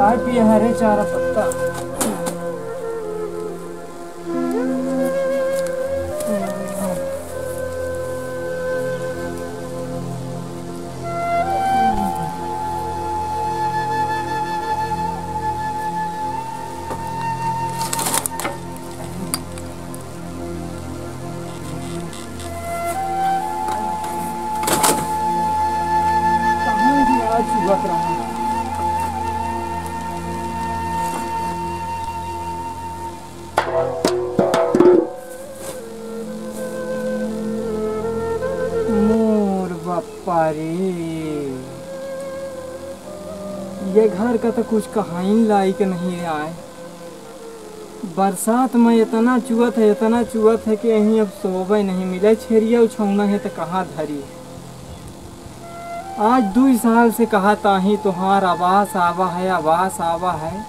खाए पिए हरे चारा पत्ता। मोर बापा ये घर का तो कुछ कहाई लायक नहीं आए। बरसात में इतना चुअत है, इतना चुअत है कि यहीं अब सोबे नहीं मिले। छेरिया उछौना है तो कहाँ धरी? आज दो साल से कहा ताही तुहार आवास आवा है, आवास आवा है।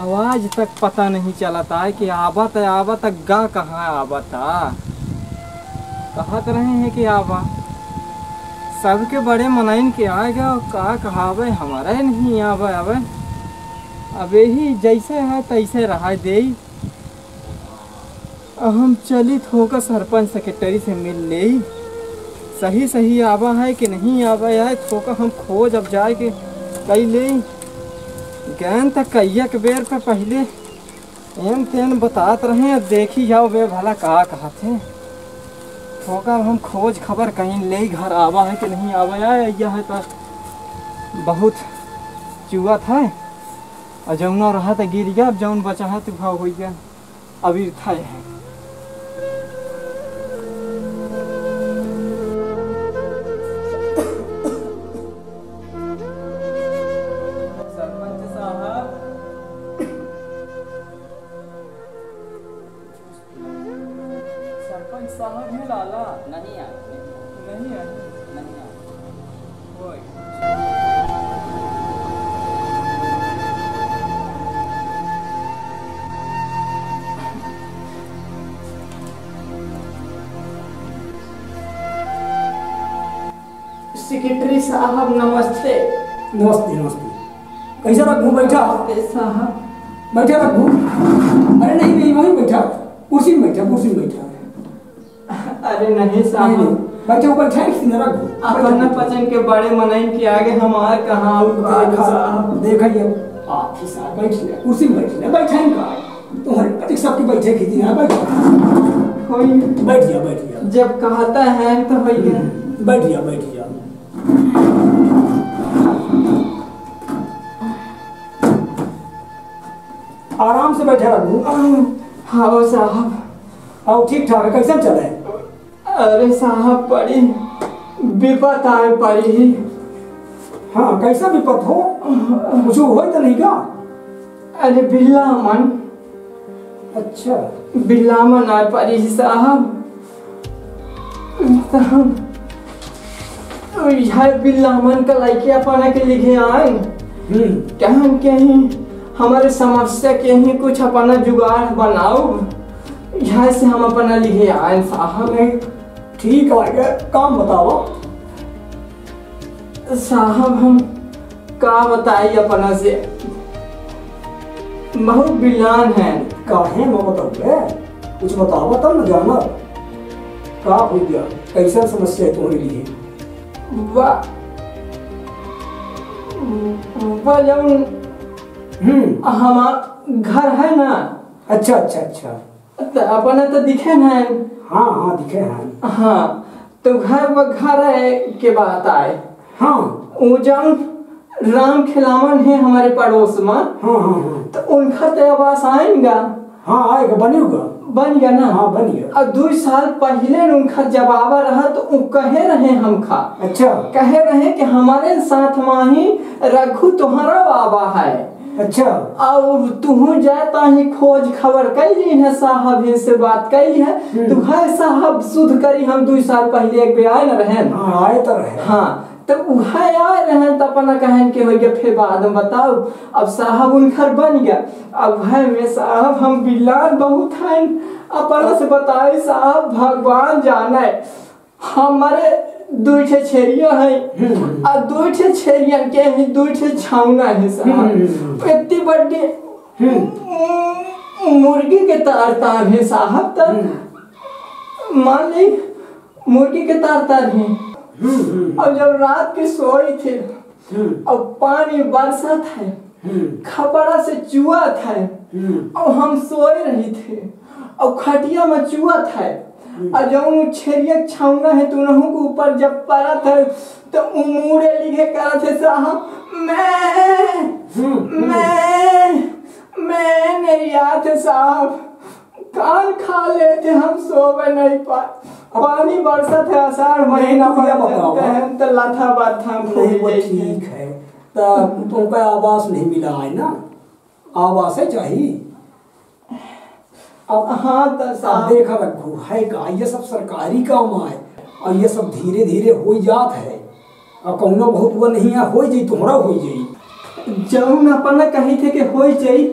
आवाज़ तक पता नहीं चलता है कि आवत आवा तक गा कहाँ आवता। कहत रहे हैं कि आवा? सबके बड़े मनइन के आएगा और का कहावे, हमारा नहीं आवे आवे। अब यही जैसे है, तैसे रहा दे। हम चलित होकर सरपंच सेक्रेटरी से मिल ले। सही सही आवा है कि नहीं आवा है थोका हम खोज अब जाए के कई ले, ज्ञान तक कैया के बेर पे पहले। एन तेन बतात रहे, अब देखी जाओ वे भला कहा कहा थे। थोका हम खोज खबर कहीं ले घर आवा है कि नहीं आवा? है, यह है तो बहुत चुआ था। और जमुना रहा था, गिर गया, अब जौन बचा है तो भाव हो गया अभी था है लाला नहीं आए नहीं है। नहीं आए कोई सेक्रेटरी साहब नमस्ते। नमस्ते नमस्ते। कैसा रखू बैठा? साहब। बैठा रखू? अरे नहीं नहीं वहीं बैठा। कुर्सी में बैठा कुर्सी में बैठा। अरे नहीं साहब। नहीं, बैठा बैठा किसी ने रखू। अपना पचन के बड़े मनइन के आगे हमार कहाँ उतार साहब देखा ये आप ही साहब बैठ ले कुर्सी में बैठ ले बैठा ही का तुम्हारे पति सबके बैठे की थी ना बैठा कोई बैठ जा बैठ जा जब कहता है तो भैया बैठ जा बैठ जा आराम से बैठा रखू हाँ साहब। और ठीक ठाक है कैसा चले? अरे साहब बड़ी विपत आए पड़ी। हाँ कैसा विपत हो? कुछ हो तो नहीं का अरे बिल्ला मन अच्छा बिल्ला मन आए पड़ी साहब। साहब यह बिल्ला मन का लाइके अपना के लिखे आए। हम्म। कहन के ही हमारे समस्या के ही कुछ अपना जुगाड़ बनाओ। यहाँ से हम अपना लिखे आए साहब। नहीं ठीक है काम बताओ। साहब हम का बताई अपना से? बहुत बिलान है। काहे में बताओगे कुछ बताओ तब न जाना का हो गया? कैसा समस्या है तुम्हारे लिए? वा वा जौन हम्म। हमार घर है ना। अच्छा अच्छा अच्छा। अपना तो दिखे ना। हाँ हाँ दिखे हैं। हाँ तो घर वो घर है के बात आए? हाँ। वो जौन राम खिलावन है हमारे पड़ोस में। हाँ हाँ हाँ। तो उनका तो आवास आएगा। हाँ आएगा बनेगा। बन गया ना? हाँ बन गया। और दो साल पहले उनका जब आवा रहा तो उ कहे रहे हमका। अच्छा। कहे रहे कि हमारे साथ माही रघु तुम्हारा बाबा है। अच्छा। और तू जाता ही खोज खबर कैली है साहब ही से बात कैली है। तो है साहब शुद्ध करी हम दो साल पहले एक बेर आए न रहे हाँ आए तो रहे हाँ तो उहे आए रहे तो अपना कहन के हो गया फिर बाद में बताओ अब साहब उनकर बन गया। अब है में साहब हम बिलान बहुत हैं। अपना से बताए साहब भगवान जाने। हमारे दू ठे छेरिया है। हम्म। आ ठे छेरियन के ही? ठे छाउना है साहब। हम्म। इतनी बड़ी हम्म। मुर्गी के तार तार है साहब तब। मान ली मुर्गी के तार तार है। हम्म और जब रात के सोई थे हम्म। और पानी बरसत था हम्म। खपड़ा से चुआ था। हम्म। और हम सोए रही थे और खटिया में चुआ था। और छेरिया छाऊँगा है तो के ऊपर जब पड़ा था तो उमूड़े लिखे करा थे साहब मैं मैं मैं नहीं याद है साहब कान खा लेते हम सोवे नहीं पाए। पानी बरसत है आषाढ़ महीना। बरसत तो लाथा बाथा नहीं वो ठीक है। तो तुमको आवास नहीं मिला है ना? आवास है चाहिए। अब हाँ तो अब देखा रखो है का ये सब सरकारी काम है। और ये सब धीरे धीरे हो जात है। और कौनो बहुत वो नहीं है हो जाई तुम्हारा हो जाई। जौन अपना कही थे कि हो जाई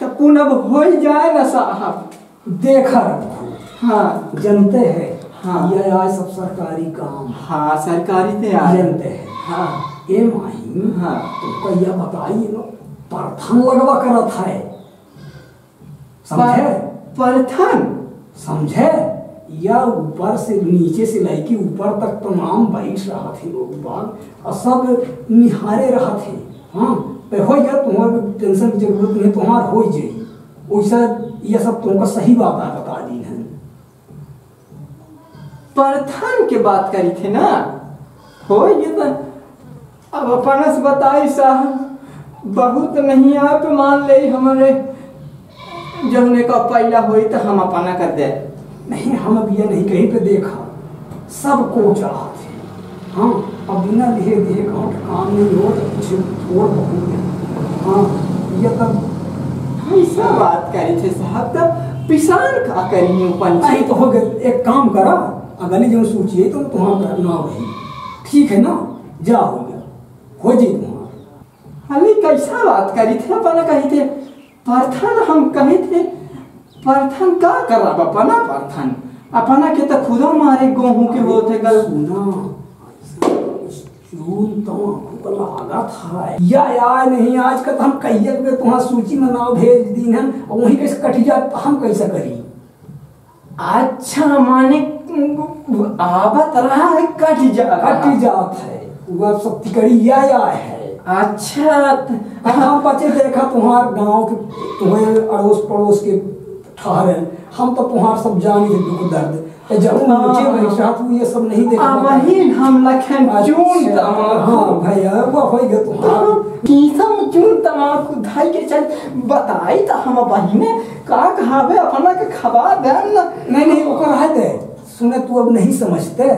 तो पुनः अब हो जाए ना साहब? देखा रखो। हाँ। जनते हैं। हाँ। ये आज सब सरकारी काम। हाँ सरकारी थे जनते हैं। हाँ। ए माही हाँ। तुमको यह बताइए ना प्रथम लगवा करत है। समझे? प्रथम समझे? या ऊपर से नीचे से लेके ऊपर तक तमाम बैठ रहा थे लोग, बाग और सब निहारे रहा थे। हाँ पे हो गया तुम्हारे टेंशन की ज़रूरत नहीं, तुम्हार हो जाई वैसा यह सब तुमको सही बात है, बता दी है। प्रथम के बात करी थे ना? हो ये तो अब अपना से बताई साहब, बहुत नहीं आप मान ले हमारे जब ने का पहला हुई तो हम अपना कर दे। नहीं हम अब यह नहीं कहीं पे देखा। सबको चाह थे हाँ अब बिना लिए दिए गाँव का काम नहीं हो तो कुछ छोड़ बहुत हाँ। यह तब ऐसा बात करी थे साहब तब पिसान का करी नहीं पंचायत तो हो गया एक काम करा। अगली जो सोचिए तो तुम्हारा करना वही। ठीक है ना? जा हो गया हो जी तुम्हारा। अरे कैसा बात करी थे अपना कही थे? प्रथन हम कहे थे प्रथन का करब अपना प्रथन? अपना के तो खुदा मारे गोहू के होते गल सुना चून तो हमको लागा था। या या नहीं आज का तो हम कहिए के तुम्हारा सूची में नाम भेज दी है और वहीं कैसे कट जाए तो हम कैसे करी? अच्छा माने आवत रहा है कट जा कट जात है वह सब तिकड़ी या या है। अच्छा हम बच्चे देखा तुम्हार गाँव के तुम्हें अड़ोस पड़ोस के ठहरे हम तो तुम्हार सब जानी थे दुख दर्द। जब मुझे बैठा तू ये सब नहीं देखा आ वही हम लखन चून अच्छा, तमाकू। हाँ भैया वो हो गया तुम्हारा। कीसम चून तमाकू धाई के चल। बताई तो हम बहिने का कहावे अपना के खबा देन नहीं नहीं ओकर रह दे। सुने तू अब नहीं समझते।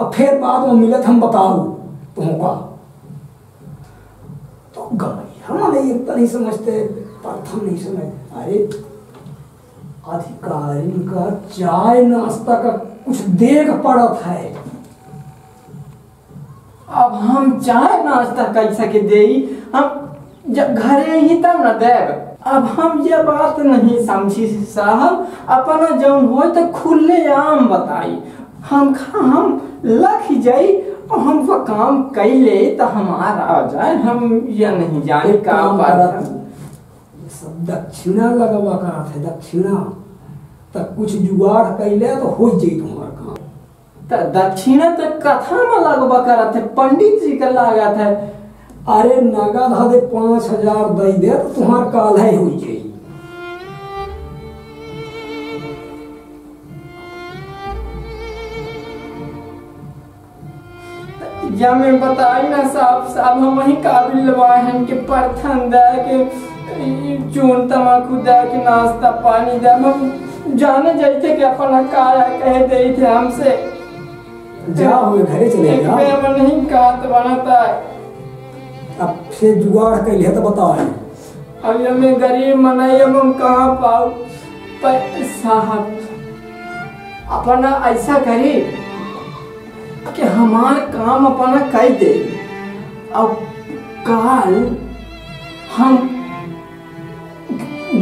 अब फिर बाद में मिलत हम बताऊ तुमका। तो गई हम नहीं समझते, प्रथम नहीं समझ अरे, अधिकारी का चाय नाश्ता का कुछ देख पड़त है अब हम चाय नाश्ता कैसे के देई, हम जब घरे ही तब न देब। अब हम ये बात नहीं समझी, साहब। अपना जौन हो तो खुले आम बताई। हम खा, हम लख जाई और हमको काम कैले तो हमारा आ जाए। हम ये नहीं जाने का काम है। ये सब दक्षिणा लगवा करत है दक्षिणा। तब कुछ जुगाड़ कैले तो हो जाई तुम्हारा काम। तो दक्षिणा तक कथा में लगवा करत है पंडित जी का लागत है अरे नगद हदे पाँच हज़ार दई दे तो तुम्हार काल है हो जाई या मैं बताई ना साहब साहब हम वही काबिल लवाए हैं कि परथन दे के चून तमाकू दे के नाश्ता पानी दे। हम जाने जाते कि अपना काया कह दे थे हमसे। जा हुए घरे चले जा। में नहीं कहा तो बनता है। अब से जुगाड़ कैले तो बताओ। अब ये मैं गरीब मनाई अब हम कहाँ पाऊ? पर साहब अपना ऐसा करी कि हमार काम अपना कर दे। अब काल हम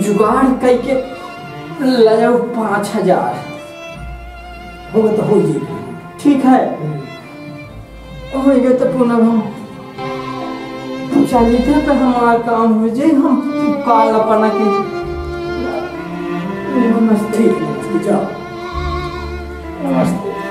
जुगाड़ करके ले जाओ पाँच हज़ार। होगा तो हो जाएगी। ठीक है? हो गया तो पुनः हम चली थे तो हमारा काम हो जाए। हम काल अपना के नमस्ते। जाओ। नमस्ते।